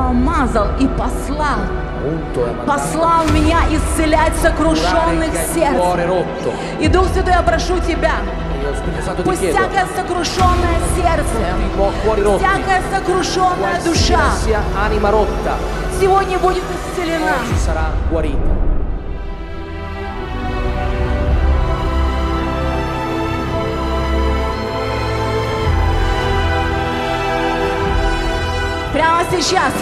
помазал и послал. Послал меня исцелять сокрушенных rotto. И Дух Святой, я прошу Тебя, пусть всякое сокрушенное сердце, всякая сокрушенная душа сегодня будет исцелена. Прямо сейчас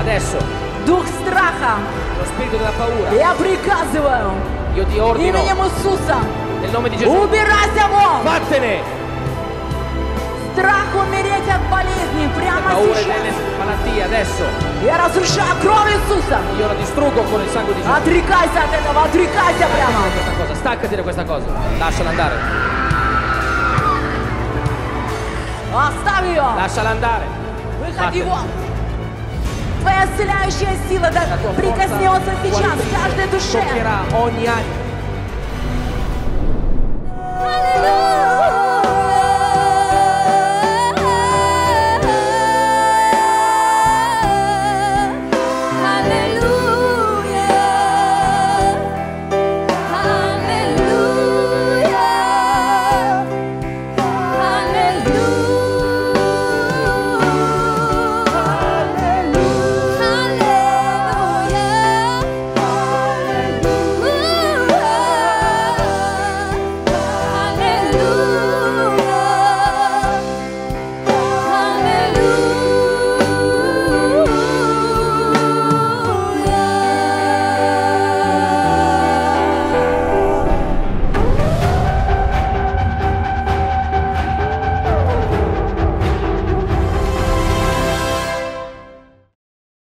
Adesso, дух страха lo spirito della paura, я приказываю io ti ordino именем Иисуса nel nome di Gesù, убирайся вон! vattene! Страх умереть от болезни прямо Paure сейчас. delle malattie, adesso, Я разрушаю кровь Иисуса. io la distruggo con il sangue di Gesù. Отрекайся от этого, отрекайся прямо. da questa cosa, staccati da questa cosa, lasciala andare, Оставь ее. lasciala andare. Выходи Vattene. вон. Твоя исцеляющая сила да, прикоснется сейчас к каждой душе.